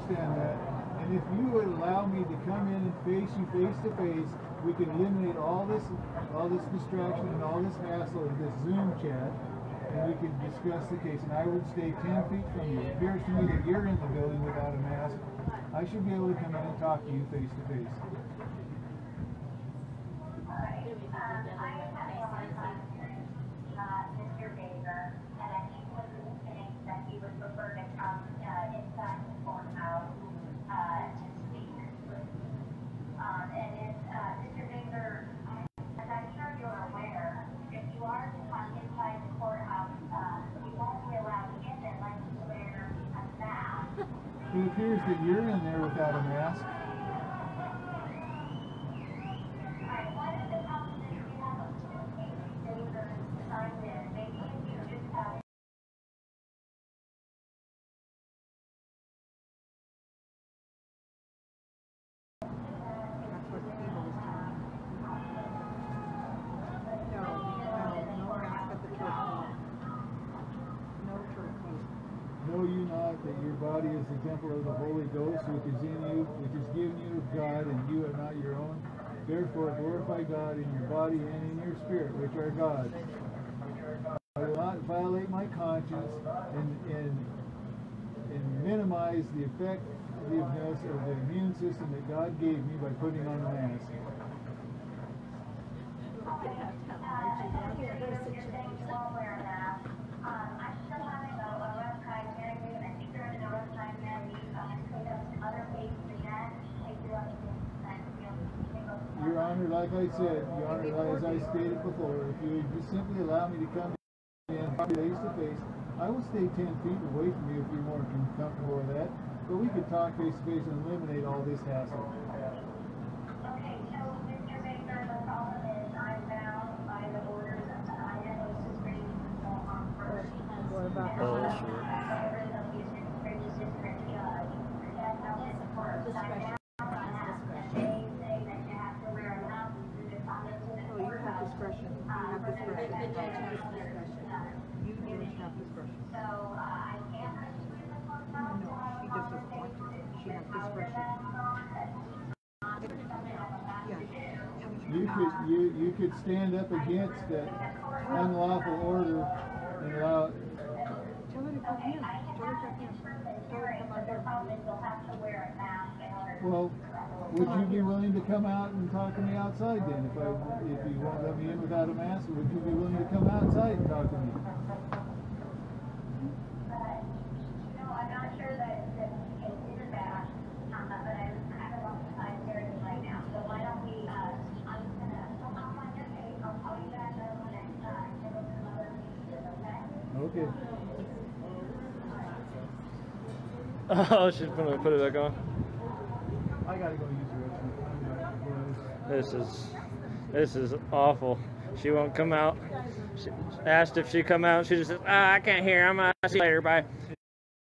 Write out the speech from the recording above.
understand that. And if you would allow me to come in and face you face to face, we can eliminate all this, all this distraction and all this hassle of this Zoom chat, and we could discuss the case. And I would stay 10 feet from you. It appears to me that you're in the building without a mask. I should be able to come in and talk to you face to face. It appears that you're in there without a mask. Know you not that your body is the temple of the Holy Ghost, which is in you, which is given you of God, and you are not your own? Therefore glorify God in your body and in your spirit, which are God's. I will not violate my conscience and, and, and minimize the effectiveness of the immune system that God gave me by putting on a mask. you're saying you won't wear a mask. Um, I'm still having a, a rough time hearing you, and I think you're having a rough time hearing me. Um, take up some other cases again, take you up to, and, you know, take up some Your Honor, like I said, Your Honor, as I stated before, if you just simply allow me to come in face to face, I will stay 10 feet away from you if you're more com- comfortable with that. But we could talk face to face and eliminate all this hassle. Okay, so, discretion. You don't have. You don't have discretion. So, uh, I can't let you in the courthouse. No, she just doesn't want to. She has discretion. Yeah. You could you you could stand up against that unlawful order and allow. Tell her to come in. Tell her to come in. Tell her to come on The here. problem is you'll have to wear a mask in. Well, would you be willing to come out and talk to me outside then? If I if you won't let me in without a mask, would you be willing to come outside and talk to me? Okay. Oh, she's gonna put it back on. I gotta go use the restroom. This is this is awful. She won't come out. She asked if she come out. She just says, ah, I can't hear. I'm gonna see you later. Bye.